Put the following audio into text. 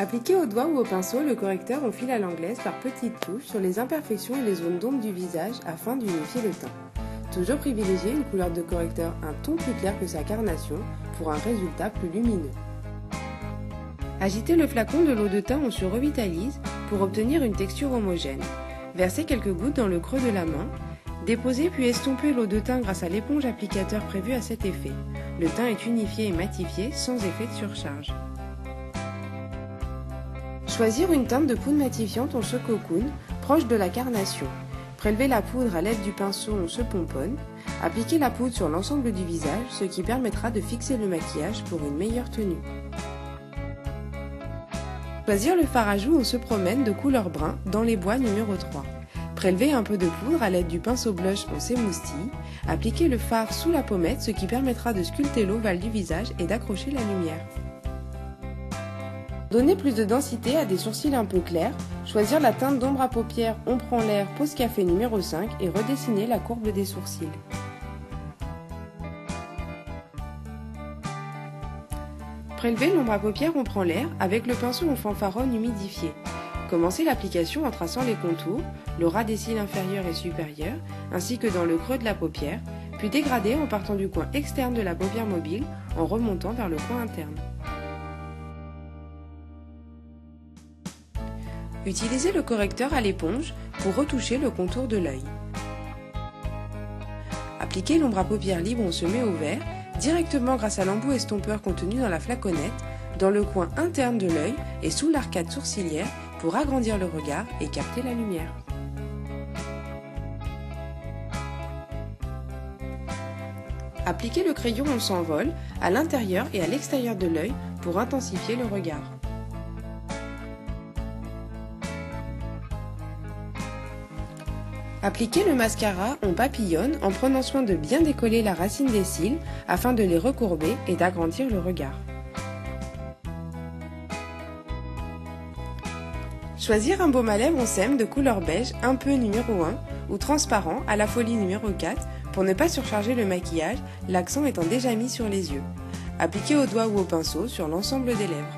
Appliquez au doigt ou au pinceau le correcteur en fil à l'anglaise par petites touches sur les imperfections et les zones d'ombre du visage afin d'unifier le teint. Toujours privilégier une couleur de correcteur un ton plus clair que sa carnation pour un résultat plus lumineux. Agitez le flacon de l'eau de teint on se revitalise pour obtenir une texture homogène. Versez quelques gouttes dans le creux de la main. Déposez puis estompez l'eau de teint grâce à l'éponge applicateur prévue à cet effet. Le teint est unifié et matifié sans effet de surcharge. Choisir une teinte de poudre matifiante on se cocoon, proche de la carnation. Prélevez la poudre à l'aide du pinceau on se pomponne. Appliquez la poudre sur l'ensemble du visage, ce qui permettra de fixer le maquillage pour une meilleure tenue. Choisir le fard à joues on se promène de couleur brun dans les bois numéro 3. Prélevez un peu de poudre à l'aide du pinceau blush on s'émoustille. Appliquez le fard sous la pommette, ce qui permettra de sculpter l'ovale du visage et d'accrocher la lumière. Donner plus de densité à des sourcils un peu clairs, choisir la teinte d'ombre à paupières On prend l'air pose café numéro 5 et redessiner la courbe des sourcils. Prélevez l'ombre à paupières On prend l'air avec le pinceau en fanfaronne humidifié. Commencez l'application en traçant les contours, le ras des cils inférieurs et supérieurs, ainsi que dans le creux de la paupière, puis dégradez en partant du coin externe de la paupière mobile en remontant vers le coin interne. Utilisez le correcteur à l'éponge pour retoucher le contour de l'œil. Appliquez l'ombre à paupières libre en semé au vert directement grâce à l'embout estompeur contenu dans la flaconnette dans le coin interne de l'œil et sous l'arcade sourcilière pour agrandir le regard et capter la lumière. Appliquez le crayon en s'envole à l'intérieur et à l'extérieur de l'œil pour intensifier le regard. Appliquez le mascara en papillonne en prenant soin de bien décoller la racine des cils afin de les recourber et d'agrandir le regard. Choisir un baume à lèvres en sème de couleur beige un peu numéro 1 ou transparent à la folie numéro 4 pour ne pas surcharger le maquillage, l'accent étant déjà mis sur les yeux. Appliquez au doigt ou au pinceau sur l'ensemble des lèvres.